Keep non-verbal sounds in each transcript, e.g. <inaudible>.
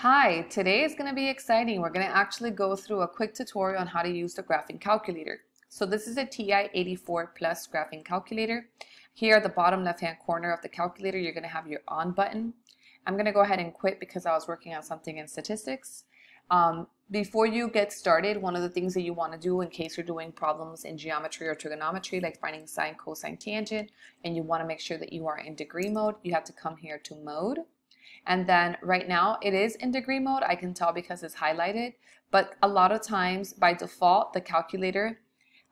Hi, today is going to be exciting. We're going to actually go through a quick tutorial on how to use the graphing calculator. So this is a TI-84 Plus graphing calculator. Here at the bottom left hand corner of the calculator, you're going to have your on button. I'm going to go ahead and quit because I was working on something in statistics. Um, before you get started, one of the things that you want to do in case you're doing problems in geometry or trigonometry, like finding sine, cosine, tangent, and you want to make sure that you are in degree mode, you have to come here to mode and then right now it is in degree mode. I can tell because it's highlighted. But a lot of times by default, the calculator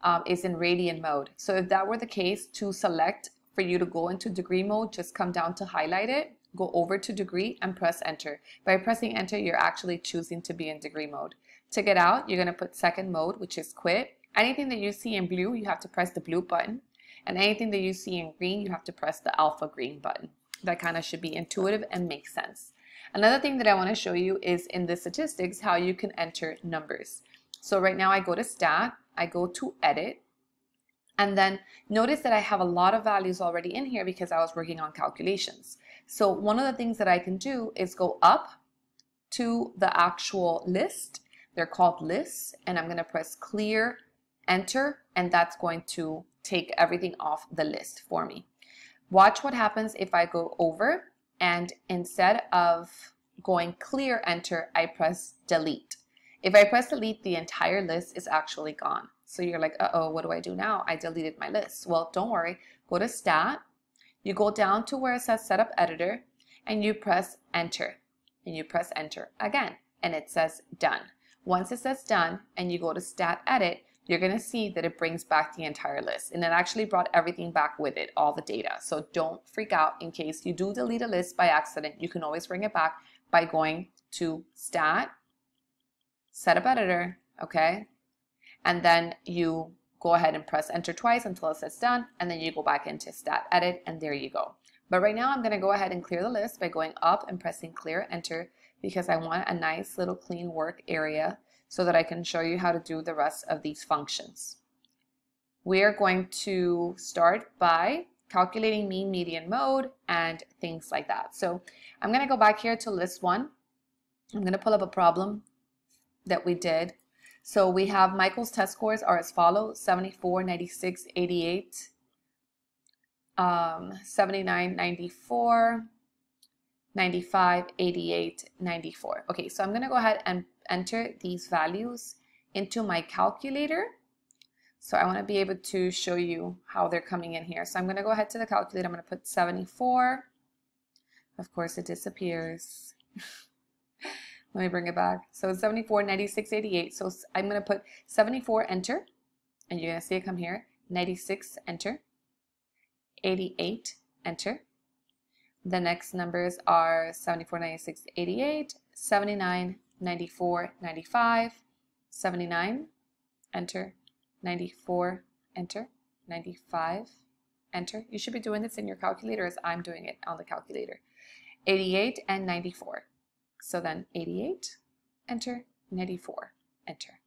um, is in radian mode. So if that were the case, to select for you to go into degree mode, just come down to highlight it, go over to degree and press enter. By pressing enter, you're actually choosing to be in degree mode. To get out, you're going to put second mode, which is quit. Anything that you see in blue, you have to press the blue button. And anything that you see in green, you have to press the alpha green button that kind of should be intuitive and make sense. Another thing that I want to show you is in the statistics how you can enter numbers. So right now I go to stat, I go to edit, and then notice that I have a lot of values already in here because I was working on calculations. So one of the things that I can do is go up to the actual list. They're called lists and I'm going to press clear, enter, and that's going to take everything off the list for me. Watch what happens if I go over and instead of going clear enter, I press delete. If I press delete, the entire list is actually gone. So you're like, uh-oh, what do I do now? I deleted my list. Well, don't worry. Go to stat. You go down to where it says setup editor and you press enter. And you press enter again and it says done. Once it says done and you go to stat edit, you're going to see that it brings back the entire list. And it actually brought everything back with it, all the data. So don't freak out in case you do delete a list by accident. You can always bring it back by going to Stat, Setup Editor, okay? And then you go ahead and press enter twice until it says done, and then you go back into Stat Edit, and there you go. But right now I'm going to go ahead and clear the list by going up and pressing clear enter because I want a nice little clean work area so that I can show you how to do the rest of these functions. We are going to start by calculating mean, median, mode, and things like that. So I'm going to go back here to list one. I'm going to pull up a problem that we did. So we have Michael's test scores are as follows, 74, 96, 88, um, 79, 94, 95, 88, 94. Okay, so I'm going to go ahead and enter these values into my calculator. So I want to be able to show you how they're coming in here. So I'm going to go ahead to the calculator. I'm going to put 74. Of course, it disappears. <laughs> Let me bring it back. So 74, 96, 88. So I'm going to put 74, enter. And you're to see it come here. 96, enter. 88, enter. The next numbers are 74, 96, 88, 79, 94, 95, 79, enter, 94, enter, 95, enter. You should be doing this in your calculator as I'm doing it on the calculator. 88 and 94. So then 88, enter, 94, enter.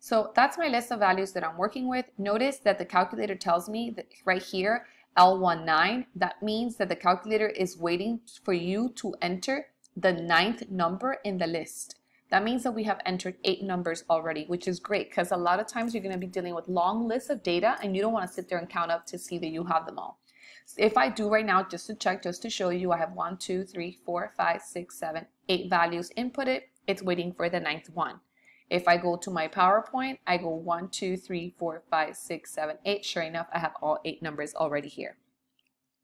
So that's my list of values that I'm working with. Notice that the calculator tells me that right here L19, that means that the calculator is waiting for you to enter the ninth number in the list. That means that we have entered eight numbers already, which is great because a lot of times you're going to be dealing with long lists of data and you don't want to sit there and count up to see that you have them all. If I do right now, just to check, just to show you, I have one, two, three, four, five, six, seven, eight values inputted. It's waiting for the ninth one. If I go to my PowerPoint, I go one, two, three, four, five, six, seven, eight. Sure enough, I have all eight numbers already here.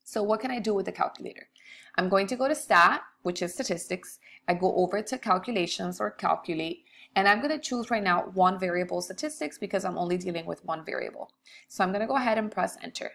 So what can I do with the calculator? I'm going to go to stat, which is statistics. I go over to calculations or calculate, and I'm going to choose right now one variable statistics because I'm only dealing with one variable. So I'm going to go ahead and press enter.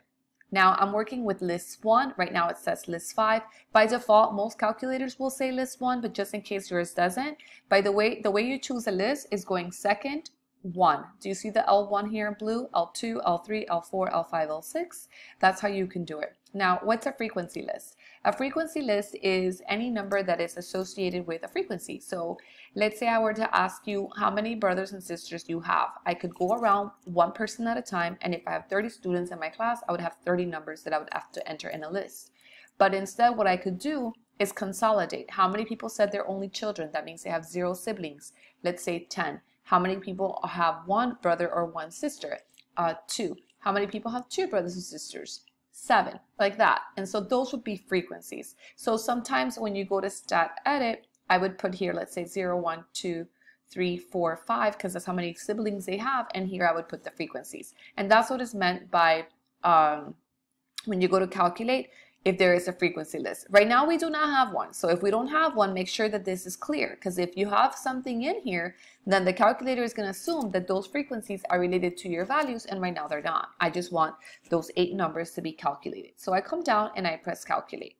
Now I'm working with list one. Right now it says list five. By default, most calculators will say list one, but just in case yours doesn't, by the way, the way you choose a list is going second, one. Do you see the L1 here in blue? L2, L3, L4, L5, L6. That's how you can do it. Now, what's a frequency list? A frequency list is any number that is associated with a frequency. So let's say I were to ask you how many brothers and sisters you have. I could go around one person at a time, and if I have 30 students in my class, I would have 30 numbers that I would have to enter in a list. But instead, what I could do is consolidate. How many people said they're only children? That means they have zero siblings. Let's say 10. How many people have one brother or one sister? Uh, two. How many people have two brothers and sisters? Seven, like that. And so those would be frequencies. So sometimes when you go to stat edit, I would put here, let's say 0, 1, 2, three, four, five, because that's how many siblings they have. And here I would put the frequencies. And that's what is meant by um, when you go to calculate, if there is a frequency list. Right now we do not have one. So if we don't have one, make sure that this is clear. Because if you have something in here, then the calculator is going to assume that those frequencies are related to your values. And right now they're not. I just want those eight numbers to be calculated. So I come down and I press calculate.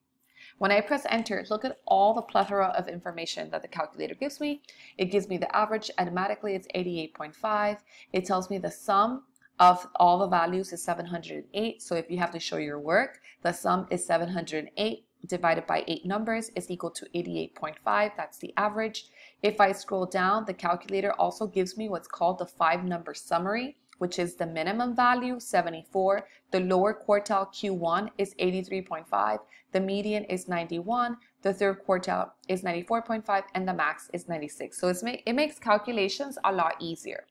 When I press enter, look at all the plethora of information that the calculator gives me. It gives me the average, automatically it's 88.5. It tells me the sum of all the values is 708. So if you have to show your work, the sum is 708 divided by 8 numbers is equal to 88.5. That's the average. If I scroll down, the calculator also gives me what's called the five number summary which is the minimum value, 74. The lower quartile Q1 is 83.5. The median is 91. The third quartile is 94.5 and the max is 96. So it's it makes calculations a lot easier.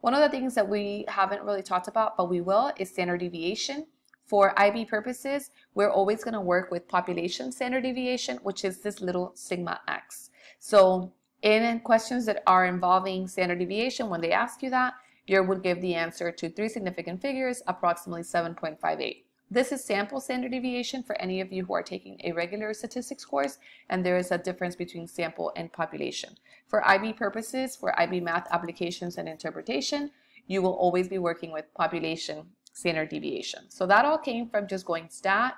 One of the things that we haven't really talked about, but we will, is standard deviation. For IB purposes, we're always going to work with population standard deviation, which is this little sigma x. So in questions that are involving standard deviation, when they ask you that, you would give the answer to three significant figures, approximately 7.58. This is sample standard deviation for any of you who are taking a regular statistics course, and there is a difference between sample and population. For IB purposes, for IB math applications and interpretation, you will always be working with population standard deviation. So that all came from just going stat,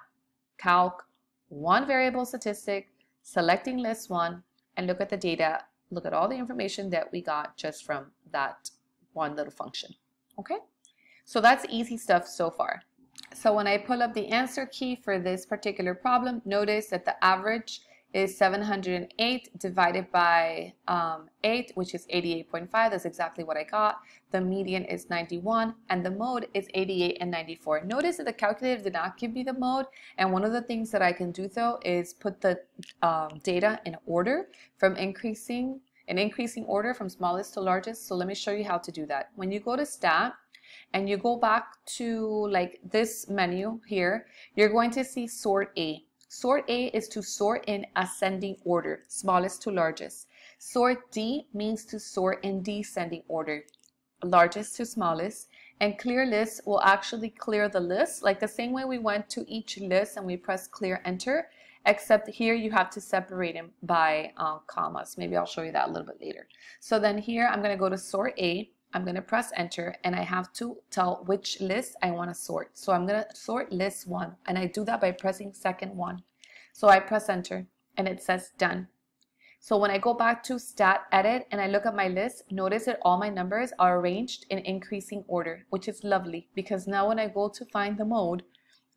calc, one variable statistic, selecting list one, and look at the data, look at all the information that we got just from that one little function. Okay, so that's easy stuff so far. So when I pull up the answer key for this particular problem, notice that the average is 708 divided by um, 8, which is 88.5. That's exactly what I got. The median is 91, and the mode is 88 and 94. Notice that the calculator did not give me the mode, and one of the things that I can do, though, is put the um, data in order from increasing in increasing order from smallest to largest. So let me show you how to do that. When you go to stat and you go back to like this menu here, you're going to see sort A. Sort A is to sort in ascending order, smallest to largest. Sort D means to sort in descending order, largest to smallest. And clear list will actually clear the list, like the same way we went to each list and we press clear enter except here you have to separate them by uh, commas. Maybe I'll show you that a little bit later. So then here I'm going to go to sort A. I'm going to press enter and I have to tell which list I want to sort. So I'm going to sort list one and I do that by pressing second one. So I press enter and it says done. So when I go back to stat edit and I look at my list, notice that all my numbers are arranged in increasing order, which is lovely because now when I go to find the mode,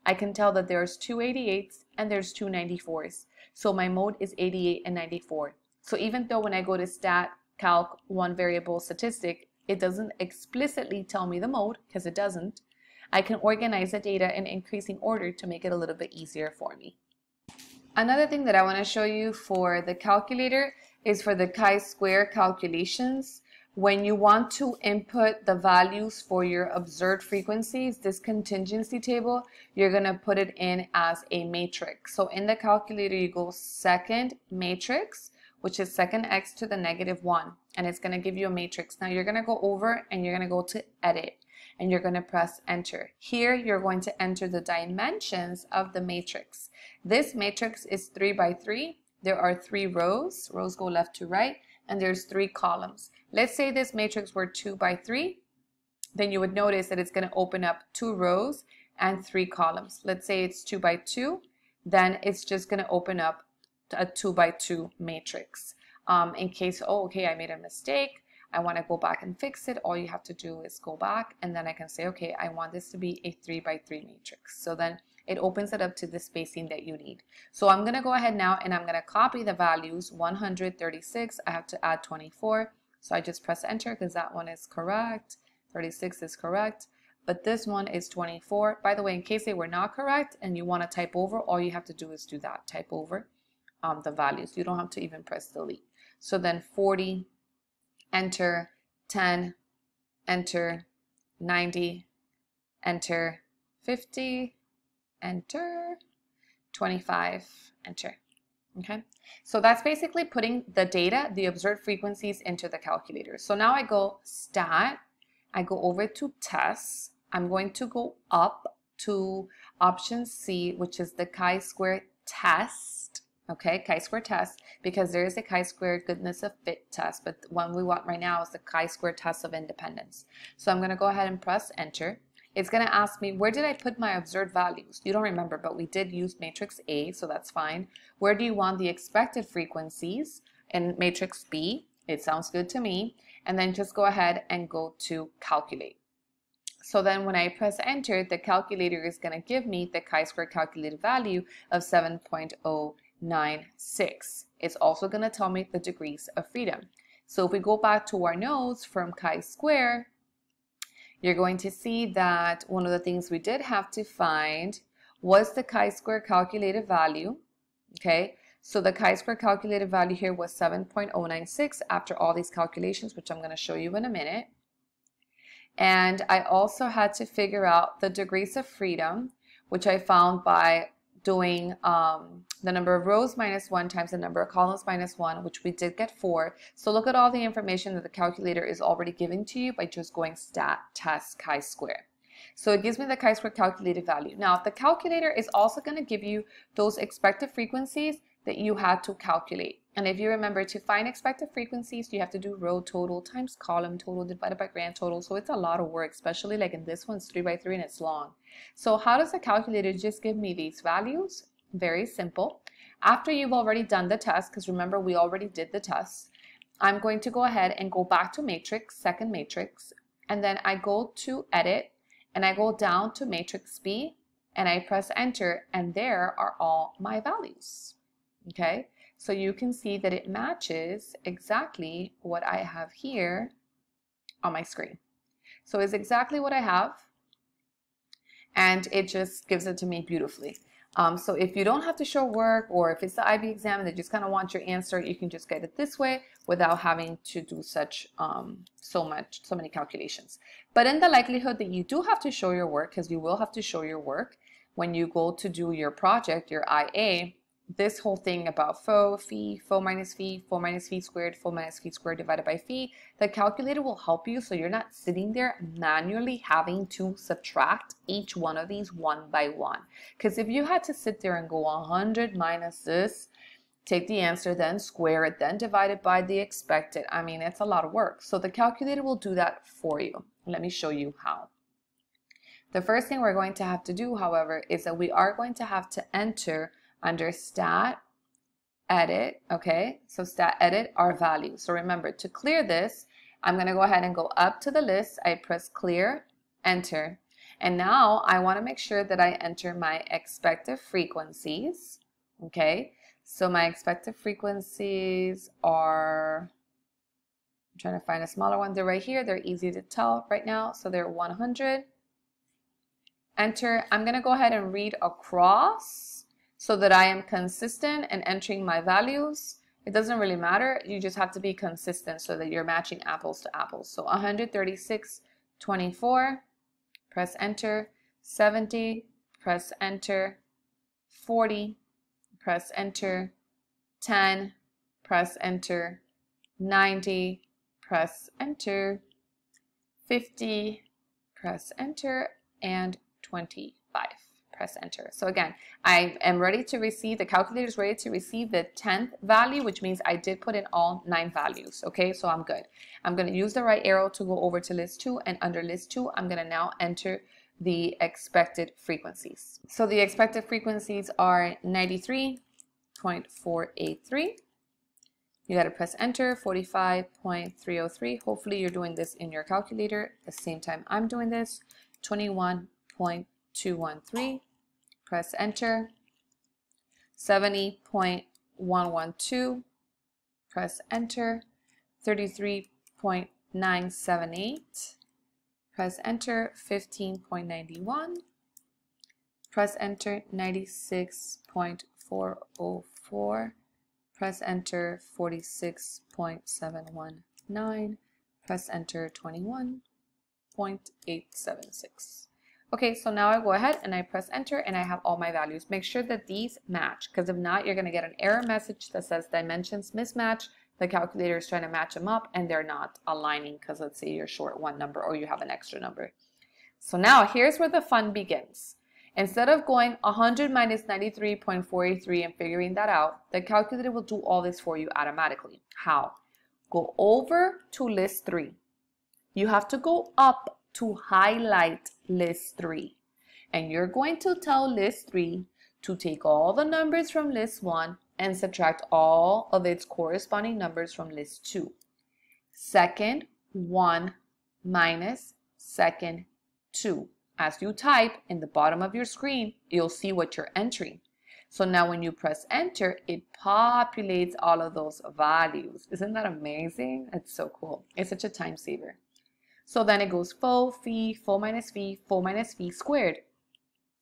I can tell that there's two 88s and there's two 94s. So my mode is 88 and 94. So even though when I go to stat, calc, one variable statistic, it doesn't explicitly tell me the mode, because it doesn't, I can organize the data in increasing order to make it a little bit easier for me. Another thing that I want to show you for the calculator is for the chi-square calculations. When you want to input the values for your observed frequencies, this contingency table, you're going to put it in as a matrix. So in the calculator, you go second matrix, which is second x to the negative 1. And it's going to give you a matrix. Now you're going to go over and you're going to go to edit. And you're going to press enter. Here, you're going to enter the dimensions of the matrix. This matrix is 3 by 3. There are three rows. Rows go left to right. And there's three columns. Let's say this matrix were 2 by 3, then you would notice that it's going to open up two rows and three columns. Let's say it's 2 by 2, then it's just going to open up a 2 by 2 matrix. Um, in case, oh, okay, I made a mistake, I want to go back and fix it, all you have to do is go back and then I can say, okay, I want this to be a 3 by 3 matrix. So then it opens it up to the spacing that you need. So I'm going to go ahead now and I'm going to copy the values 136, I have to add 24, so I just press enter because that one is correct. 36 is correct. But this one is 24. By the way, in case they were not correct and you want to type over, all you have to do is do that. Type over. um, the values. You don't have to even press delete. So then 40, enter, 10, enter, 90, enter, 50, enter, 25, enter. Okay, so that's basically putting the data, the observed frequencies into the calculator. So now I go stat, I go over to tests. I'm going to go up to option C, which is the chi-square test. Okay, chi-square test, because there is a chi-square goodness of fit test, but the one we want right now is the chi-square test of independence. So I'm going to go ahead and press enter. It's going to ask me, where did I put my observed values? You don't remember, but we did use matrix A, so that's fine. Where do you want the expected frequencies? In matrix B, it sounds good to me. And then just go ahead and go to calculate. So then when I press enter, the calculator is going to give me the chi-square calculated value of 7.096. It's also going to tell me the degrees of freedom. So if we go back to our notes from chi-square, you're going to see that one of the things we did have to find was the chi-square calculated value. Okay, so the chi-square calculated value here was 7.096 after all these calculations, which I'm going to show you in a minute. And I also had to figure out the degrees of freedom, which I found by doing um, the number of rows minus 1 times the number of columns minus 1, which we did get 4. So look at all the information that the calculator is already giving to you by just going stat test chi-square. So it gives me the chi-square calculated value. Now, the calculator is also going to give you those expected frequencies that you had to calculate. And if you remember to find expected frequencies, you have to do row total times column total divided by grand total. So it's a lot of work, especially like in this one, it's 3 by 3 and it's long. So how does the calculator just give me these values? Very simple. After you've already done the test, because remember we already did the test, I'm going to go ahead and go back to matrix, second matrix, and then I go to edit and I go down to matrix B and I press enter and there are all my values. Okay, so you can see that it matches exactly what I have here on my screen. So it's exactly what I have and it just gives it to me beautifully. Um, so if you don't have to show work or if it's the IB exam and they just kind of want your answer, you can just get it this way without having to do such um, so much, so many calculations. But in the likelihood that you do have to show your work, because you will have to show your work when you go to do your project, your IA, this whole thing about pho, phi, pho minus phi, pho minus phi squared, pho minus phi squared divided by phi, the calculator will help you so you're not sitting there manually having to subtract each one of these one by one. Because if you had to sit there and go 100 minus this, take the answer, then square it, then divide it by the expected, I mean, it's a lot of work. So the calculator will do that for you. Let me show you how. The first thing we're going to have to do, however, is that we are going to have to enter under stat edit, okay? So stat edit our value. So remember to clear this, I'm gonna go ahead and go up to the list. I press clear, enter. And now I wanna make sure that I enter my expected frequencies, okay? So my expected frequencies are, I'm trying to find a smaller one. They're right here. They're easy to tell right now. So they're 100. Enter. I'm going to go ahead and read across so that I am consistent and entering my values. It doesn't really matter. You just have to be consistent so that you're matching apples to apples. So 136, 24, press enter, 70, press enter, 40, press enter, 10, press enter, 90, press enter, 50, press enter, and 25 press enter. So again, I am ready to receive, the calculator is ready to receive the 10th value, which means I did put in all nine values. Okay, so I'm good. I'm going to use the right arrow to go over to list 2 and under list 2, I'm going to now enter the expected frequencies. So the expected frequencies are 93.483. You got to press enter, 45.303. Hopefully you're doing this in your calculator at the same time I'm doing this. 21.213 press enter. 70.112, press enter. 33.978, press enter. 15.91, press enter. 96.404, press enter 46.719, press enter 21.876. Okay, so now I go ahead and I press enter and I have all my values. Make sure that these match because if not, you're going to get an error message that says dimensions mismatch. The calculator is trying to match them up and they're not aligning because let's say you're short one number or you have an extra number. So now here's where the fun begins. Instead of going 100 minus 93.483 and figuring that out, the calculator will do all this for you automatically. How? Go over to list 3. You have to go up to highlight list 3. And you're going to tell list 3 to take all the numbers from list 1 and subtract all of its corresponding numbers from list 2. Second 1 minus second 2. As you type in the bottom of your screen, you'll see what you're entering. So now when you press enter, it populates all of those values. Isn't that amazing? It's so cool. It's such a time saver. So then it goes fo, phi, fo minus phi, minus phi squared.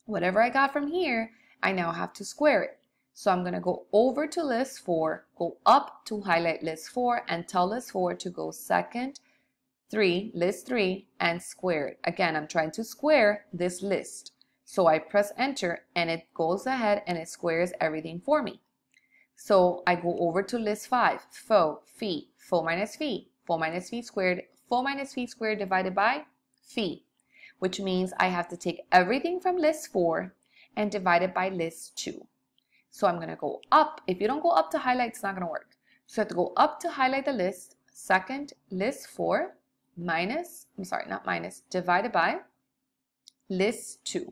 Whatever I got from here, I now have to square it. So I'm going to go over to list 4, go up to highlight list 4, and tell list 4 to go second, 3, list 3, and square it. Again, I'm trying to square this list. So I press enter, and it goes ahead and it squares everything for me. So I go over to list 5, fo, phi, fo minus phi, minus phi squared, 4 minus phi squared divided by phi, which means I have to take everything from list 4 and divide it by list 2. So I'm going to go up. If you don't go up to highlight, it's not going to work. So I have to go up to highlight the list, second list 4 minus, I'm sorry, not minus, divided by list 2.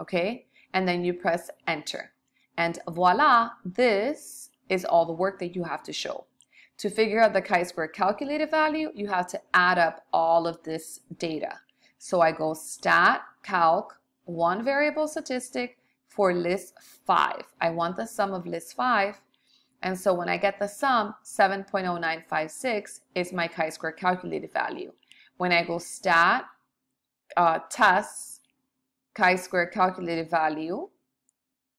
Okay? And then you press enter. And voila, this is all the work that you have to show. To figure out the chi-square calculated value, you have to add up all of this data. So I go stat calc one variable statistic for list 5. I want the sum of list 5. And so when I get the sum, 7.0956 is my chi-square calculated value. When I go stat uh, tests chi-square calculated value,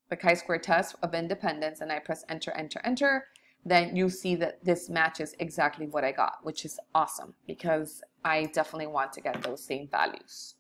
the chi-square test of independence, and I press enter, enter, enter, then you see that this matches exactly what I got, which is awesome because I definitely want to get those same values.